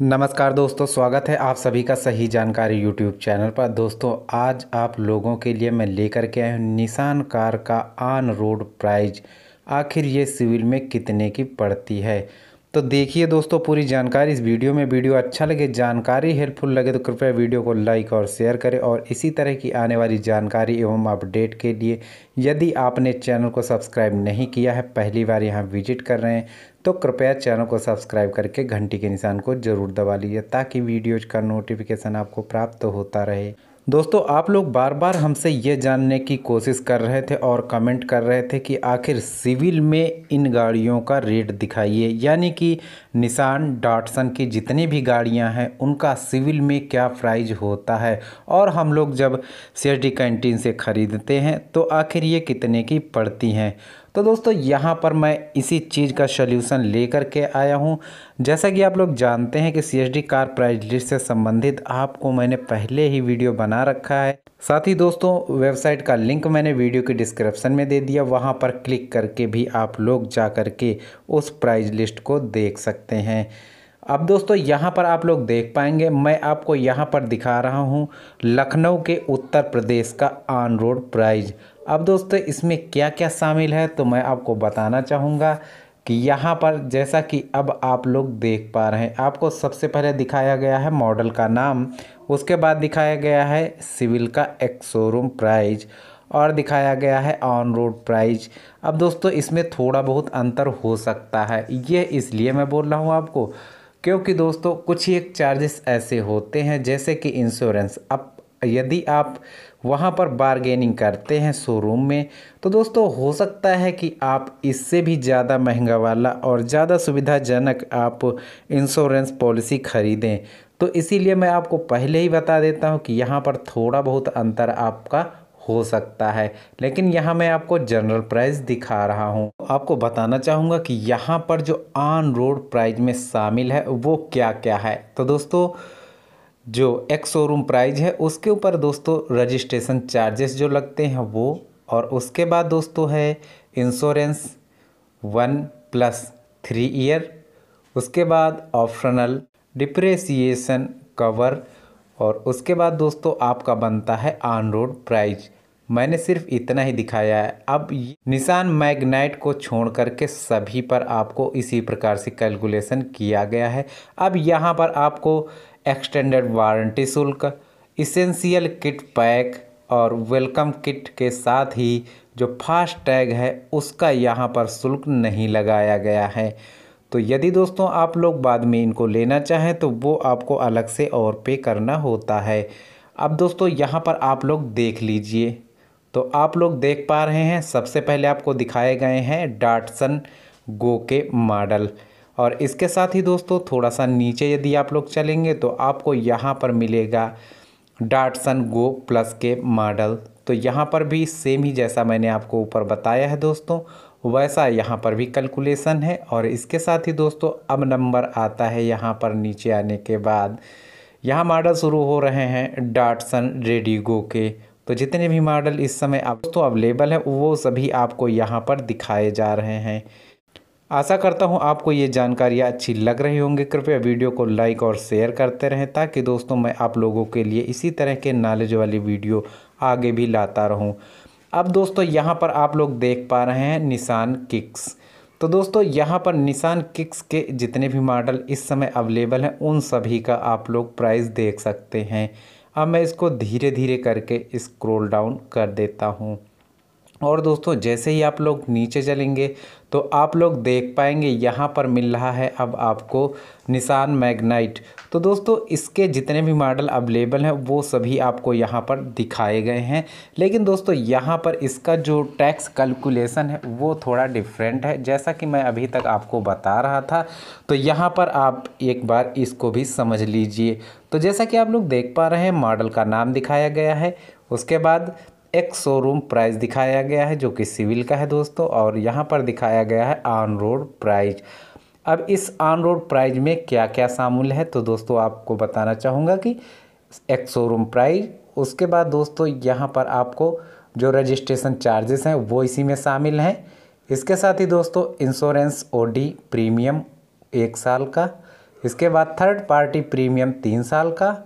नमस्कार दोस्तों, स्वागत है आप सभी का सही जानकारी यूट्यूब चैनल पर। दोस्तों, आज आप लोगों के लिए मैं लेकर के आया हूँ निशान कार का ऑन रोड प्राइज आखिर ये सिविल में कितने की पड़ती है? तो देखिए दोस्तों, पूरी जानकारी इस वीडियो में। वीडियो अच्छा लगे, जानकारी हेल्पफुल लगे तो कृपया वीडियो को लाइक और शेयर करें। और इसी तरह की आने वाली जानकारी एवं अपडेट के लिए, यदि आपने चैनल को सब्सक्राइब नहीं किया है, पहली बार यहाँ विज़िट कर रहे हैं तो कृपया चैनल को सब्सक्राइब करके घंटी के निशान को ज़रूर दबा लीजिए ताकि वीडियोज़ का नोटिफिकेशन आपको प्राप्त होता रहे। दोस्तों, आप लोग बार बार हमसे ये जानने की कोशिश कर रहे थे और कमेंट कर रहे थे कि आखिर सिविल में इन गाड़ियों का रेट दिखाइए, यानी कि निशान, डाटसन की जितनी भी गाड़ियाँ हैं, उनका सिविल में क्या प्राइज होता है? और हम लोग जब सीएचडी कैंटीन से ख़रीदते हैं तो आखिर ये कितने की पड़ती हैं? तो दोस्तों, यहाँ पर मैं इसी चीज़ का सल्यूशन लेकर के आया हूँ। जैसा कि आप लोग जानते हैं कि सीएचडी कार प्राइज लिस्ट से संबंधित आपको मैंने पहले ही वीडियो बना रखा है। साथ ही दोस्तों वेबसाइट का लिंक मैंने वीडियो के डिस्क्रिप्शन में दे दिया। वहाँ पर क्लिक करके भी आप लोग जा कर के उस प्राइज लिस्ट को देख सकते हैं। अब दोस्तों, यहाँ पर आप लोग देख पाएँगे, मैं आपको यहाँ पर दिखा रहा हूँ लखनऊ के उत्तर प्रदेश का ऑन रोड प्राइज अब दोस्तों, इसमें क्या क्या शामिल है तो मैं आपको बताना चाहूँगा कि यहाँ पर जैसा कि अब आप लोग देख पा रहे हैं, आपको सबसे पहले दिखाया गया है मॉडल का नाम, उसके बाद दिखाया गया है सिविल का एक शोरूम प्राइज और दिखाया गया है ऑन रोड प्राइज अब दोस्तों, इसमें थोड़ा बहुत अंतर हो सकता है, ये इसलिए मैं बोल रहा हूँ आपको क्योंकि दोस्तों, कुछ ही एक चार्जेस ऐसे होते हैं, जैसे कि इंश्योरेंस अब यदि आप वहाँ पर बारगेनिंग करते हैं शोरूम में तो दोस्तों, हो सकता है कि आप इससे भी ज़्यादा महँगा वाला और ज़्यादा सुविधाजनक आप इंश्योरेंस पॉलिसी ख़रीदें। तो इसीलिए मैं आपको पहले ही बता देता हूँ कि यहाँ पर थोड़ा बहुत अंतर आपका हो सकता है। लेकिन यहाँ मैं आपको जनरल प्राइस दिखा रहा हूँ। आपको बताना चाहूँगा कि यहाँ पर जो ऑन रोड प्राइस में शामिल है, वो क्या क्या है? तो दोस्तों, जो एक्स शोरूम प्राइज है, उसके ऊपर दोस्तों रजिस्ट्रेशन चार्जेस जो लगते हैं वो, और उसके बाद दोस्तों है insurance one plus three year उसके बाद ऑप्शनल डिप्रेसिएशन कवर और उसके बाद दोस्तों आपका बनता है ऑन रोड प्राइज मैंने सिर्फ़ इतना ही दिखाया है। अब निशान मैग्नाइट को छोड़ करके सभी पर आपको इसी प्रकार से कैलकुलेशन किया गया है। अब यहाँ पर आपको एक्सटेंडेड वारंटी शुल्क, इसेंशियल किट पैक और वेलकम किट के साथ ही जो फास्ट टैग है, उसका यहाँ पर शुल्क नहीं लगाया गया है। तो यदि दोस्तों आप लोग बाद में इनको लेना चाहें तो वो आपको अलग से और पे करना होता है। अब दोस्तों यहाँ पर आप लोग देख लीजिए। तो आप लोग देख पा रहे हैं, सबसे पहले आपको दिखाए गए हैं डाटसन गो के मॉडल और इसके साथ ही दोस्तों थोड़ा सा नीचे यदि आप लोग चलेंगे तो आपको यहाँ पर मिलेगा डाटसन गो प्लस के मॉडल तो यहाँ पर भी सेम ही जैसा मैंने आपको ऊपर बताया है दोस्तों, वैसा यहाँ पर भी कैलकुलेशन है। और इसके साथ ही दोस्तों, अब नंबर आता है यहाँ पर नीचे आने के बाद। यहाँ मॉडल शुरू हो रहे हैं डाटसन रेडिगो के। तो जितने भी मॉडल इस समय आप, दोस्तों, अवेलेबल है, वो सभी आपको यहाँ पर दिखाए जा रहे हैं। आशा करता हूँ आपको ये जानकारियाँ अच्छी लग रही होंगी। कृपया वीडियो को लाइक और शेयर करते रहें ताकि, दोस्तों, मैं आप लोगों के लिए इसी तरह के नॉलेज वाली वीडियो आगे भी लाता रहूँ। अब, दोस्तों, यहाँ पर आप लोग देख पा रहे हैं निशान किक्स। तो दोस्तों, यहाँ पर निशान किक्स के जितने भी मॉडल इस समय अवेलेबल हैं, उन सभी का आप लोग प्राइस देख सकते हैं। अब मैं इसको धीरे धीरे करके स्क्रॉल डाउन कर देता हूँ। और दोस्तों, जैसे ही आप लोग नीचे चलेंगे तो आप लोग देख पाएँगे यहाँ पर मिल रहा है अब आपको निशान मैग्नाइट तो दोस्तों, इसके जितने भी मॉडल अवेलेबल हैं, वो सभी आपको यहाँ पर दिखाए गए हैं। लेकिन दोस्तों, यहाँ पर इसका जो टैक्स कैलकुलेशन है, वो थोड़ा डिफरेंट है। जैसा कि मैं अभी तक आपको बता रहा था तो यहाँ पर आप एक बार इसको भी समझ लीजिए। तो जैसा कि आप लोग देख पा रहे हैं मॉडल का नाम दिखाया गया है। उसके बाद एक शोरूम प्राइस दिखाया गया है, जो कि सिविल का है दोस्तों, और यहाँ पर दिखाया गया है ऑन रोड प्राइज अब इस ऑन रोड प्राइज में क्या क्या शामिल है तो दोस्तों आपको बताना चाहूँगा कि एक शोरूम प्राइज उसके बाद दोस्तों यहाँ पर आपको जो रजिस्ट्रेशन चार्जेस हैं, वो इसी में शामिल हैं। इसके साथ ही दोस्तों इंश्योरेंस ओडी प्रीमियम एक साल का, इसके बाद थर्ड पार्टी प्रीमियम तीन साल का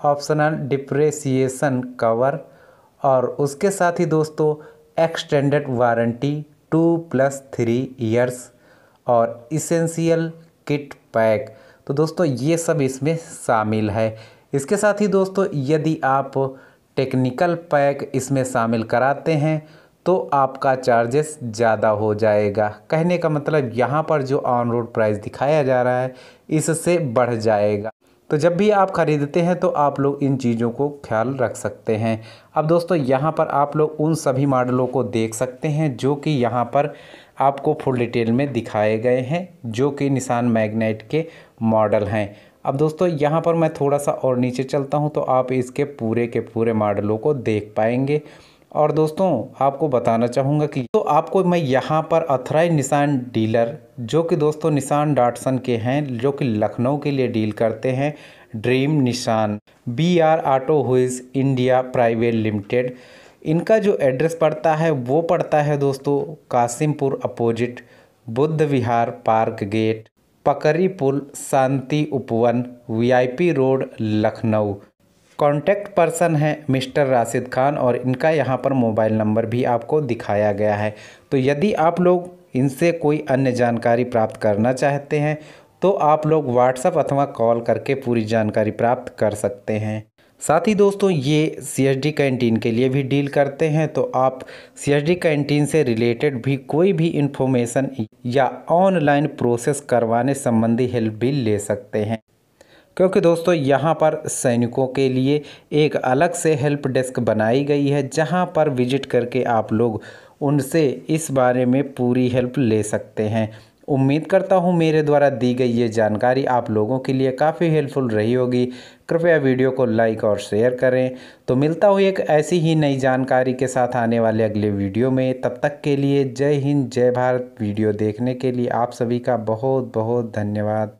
ऑप्शनल डिप्रेसिएशन कवर और उसके साथ ही दोस्तों extended warranty two plus three years और इसेंशियल किट पैक तो दोस्तों, ये सब इसमें शामिल है। इसके साथ ही दोस्तों, यदि आप टेक्निकल पैक इसमें शामिल कराते हैं तो आपका चार्जेस ज़्यादा हो जाएगा। कहने का मतलब यहाँ पर जो ऑन रोड प्राइस दिखाया जा रहा है, इससे बढ़ जाएगा। तो जब भी आप ख़रीदते हैं तो आप लोग इन चीज़ों को ख्याल रख सकते हैं। अब दोस्तों, यहाँ पर आप लोग उन सभी मॉडलों को देख सकते हैं जो कि यहाँ पर आपको फुल डिटेल में दिखाए गए हैं, जो कि निशान मैग्नेट के मॉडल हैं। अब दोस्तों, यहाँ पर मैं थोड़ा सा और नीचे चलता हूँ तो आप इसके पूरे के पूरे मॉडलों को देख पाएँगे। और दोस्तों, आपको बताना चाहूँगा कि तो आपको मैं यहाँ पर अथराई निशान डीलर जो कि दोस्तों निशान डाटसन के हैं, जो कि लखनऊ के लिए डील करते हैं dream Nissan B R auto हुइज India private limited इनका जो एड्रेस पड़ता है, वो पड़ता है दोस्तों Kasimpur opposite Buddh Vihar park gate Pakri Pul Shanti Upvan VIP road Lucknow. Contact person है मिस्टर राशिद खान और इनका यहाँ पर मोबाइल नंबर भी आपको दिखाया गया है। तो यदि आप लोग इनसे कोई अन्य जानकारी प्राप्त करना चाहते हैं तो आप लोग व्हाट्सअप अथवा कॉल करके पूरी जानकारी प्राप्त कर सकते हैं। साथ ही दोस्तों, ये सी एस डी कैंटीन के लिए भी डील करते हैं तो आप सी एस डी कैंटीन से रिलेटेड भी कोई भी इन्फॉर्मेशन या ऑनलाइन प्रोसेस करवाने संबंधी हेल्प भी ले सकते हैं। क्योंकि दोस्तों, यहाँ पर सैनिकों के लिए एक अलग से हेल्प डेस्क बनाई गई है, जहाँ पर विज़िट करके आप लोग उनसे इस बारे में पूरी हेल्प ले सकते हैं। उम्मीद करता हूँ, मेरे द्वारा दी गई ये जानकारी आप लोगों के लिए काफ़ी हेल्पफुल रही होगी। कृपया वीडियो को लाइक और शेयर करें। तो मिलता हूँ एक ऐसी ही नई जानकारी के साथ आने वाले अगले वीडियो में। तब तक के लिए जय हिंद, जय भारत। वीडियो देखने के लिए आप सभी का बहुत बहुत धन्यवाद।